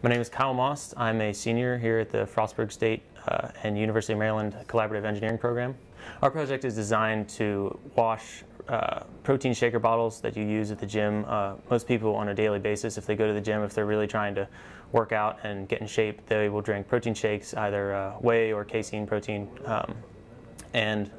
My name is Kyle Maust. I'm a senior here at the Frostburg State uh, and University of Maryland Collaborative Engineering Program. Our project is designed to wash uh, protein shaker bottles that you use at the gym. Uh, most people on a daily basis, if they go to the gym, if they're really trying to work out and get in shape, they will drink protein shakes, either uh, whey or casein protein. Um, and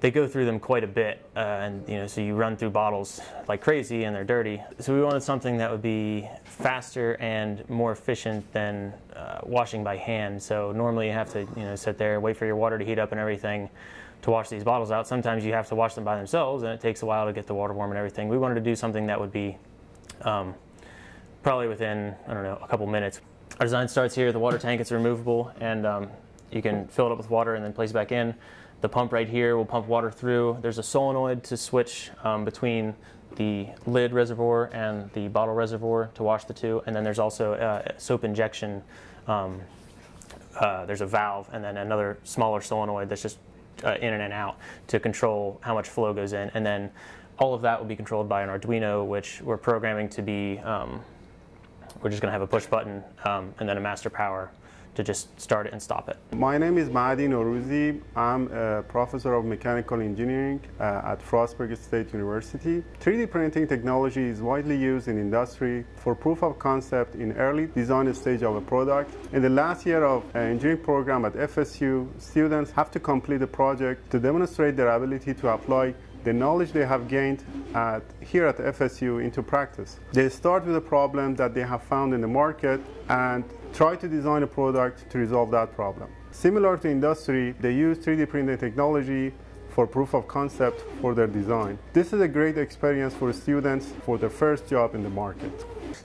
they go through them quite a bit, uh, and you know, so you run through bottles like crazy, and they're dirty. So we wanted something that would be faster and more efficient than uh, washing by hand. So normally you have to, you know, sit there, wait for your water to heat up and everything to wash these bottles out. Sometimes you have to wash them by themselves, and it takes a while to get the water warm and everything. We wanted to do something that would be um, probably within, I don't know, a couple minutes. Our design starts here. The water tank is removable, and um, you can fill it up with water and then place it back in. The pump right here will pump water through. There's a solenoid to switch um, between the lid reservoir and the bottle reservoir to wash the two. And then there's also a soap injection. Um, uh, there's a valve and then another smaller solenoid that's just uh, in and out to control how much flow goes in. And then all of that will be controlled by an Arduino, which we're programming to be, um, we're just going to have a push button um, and then a master power to just start it and stop it. My name is Mahdi Norouzi. I'm a professor of mechanical engineering uh, at Frostburg State University. 3D printing technology is widely used in industry for proof of concept in early design stage of a product. In the last year of uh, engineering program at FSU, students have to complete a project to demonstrate their ability to apply the knowledge they have gained at, here at FSU into practice. They start with a problem that they have found in the market and try to design a product to resolve that problem. Similar to industry, they use 3D printing technology for proof of concept for their design. This is a great experience for students for their first job in the market.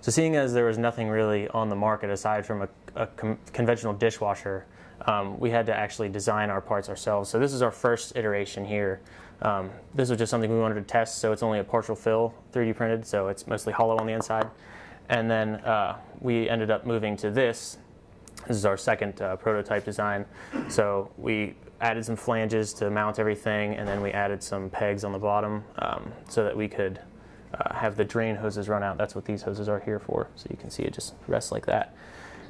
So seeing as there was nothing really on the market aside from a, a conventional dishwasher, um, we had to actually design our parts ourselves. So this is our first iteration here. Um, this was just something we wanted to test, so it's only a partial fill 3D printed, so it's mostly hollow on the inside. And then uh, we ended up moving to this. This is our second uh, prototype design. So we added some flanges to mount everything, and then we added some pegs on the bottom um, so that we could uh, have the drain hoses run out. That's what these hoses are here for. So you can see it just rests like that.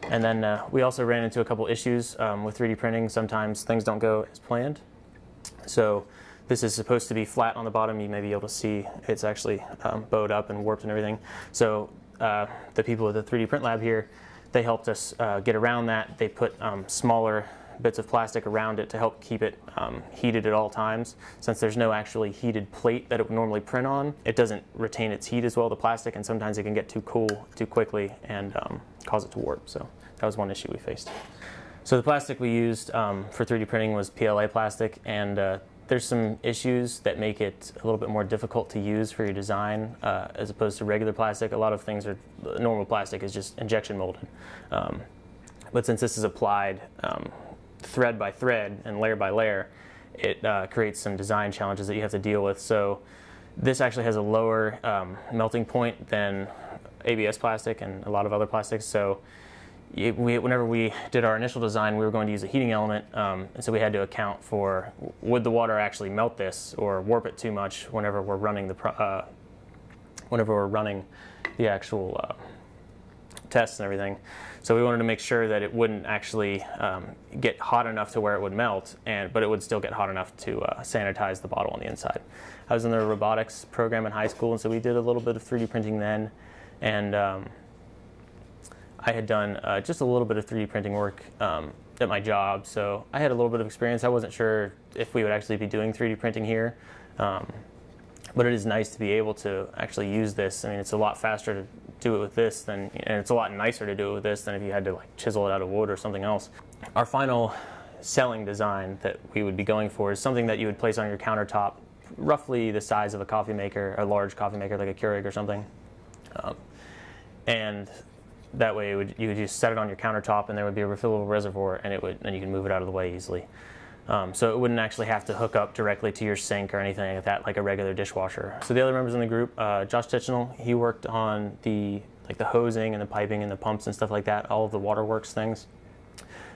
And then uh, we also ran into a couple issues um, with 3D printing. Sometimes things don't go as planned. So this is supposed to be flat on the bottom. You may be able to see it's actually um, bowed up and warped and everything. So uh, the people at the 3D print lab here, they helped us uh, get around that. They put um, smaller bits of plastic around it to help keep it um, heated at all times. Since there's no actually heated plate that it would normally print on, it doesn't retain its heat as well, the plastic, and sometimes it can get too cool too quickly and um, cause it to warp. So that was one issue we faced. So the plastic we used um, for 3D printing was PLA plastic, and uh, there's some issues that make it a little bit more difficult to use for your design uh, as opposed to regular plastic. A lot of things are normal plastic is just injection molded. Um, but since this is applied um, thread by thread and layer by layer, it uh, creates some design challenges that you have to deal with. So this actually has a lower um, melting point than ABS plastic and a lot of other plastics. So it, we, whenever we did our initial design, we were going to use a heating element, um, and so we had to account for would the water actually melt this or warp it too much whenever we're running the uh, whenever we're running the actual uh, tests and everything. So we wanted to make sure that it wouldn't actually um, get hot enough to where it would melt, and but it would still get hot enough to uh, sanitize the bottle on the inside. I was in the robotics program in high school, and so we did a little bit of 3D printing then, and um, I had done uh, just a little bit of 3D printing work um, at my job, so I had a little bit of experience. I wasn't sure if we would actually be doing 3D printing here, um, but it is nice to be able to actually use this. I mean, it's a lot faster to do it with this than, and it's a lot nicer to do it with this than if you had to like chisel it out of wood or something else. Our final selling design that we would be going for is something that you would place on your countertop, roughly the size of a coffee maker, a large coffee maker like a Keurig or something. Um, and that way would, you would just set it on your countertop and there would be a refillable reservoir and it would and you can move it out of the way easily. Um, so it wouldn't actually have to hook up directly to your sink or anything like that like a regular dishwasher. So the other members in the group, uh, Josh Tichenal, he worked on the like the hosing and the piping and the pumps and stuff like that, all of the waterworks things.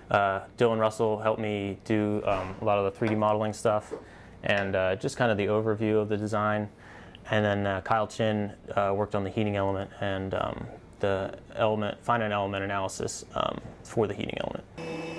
Uh, Dylan Russell helped me do um, a lot of the 3D modeling stuff and uh, just kind of the overview of the design. And then uh, Kyle Chin uh, worked on the heating element and um, the element, finite element analysis um, for the heating element.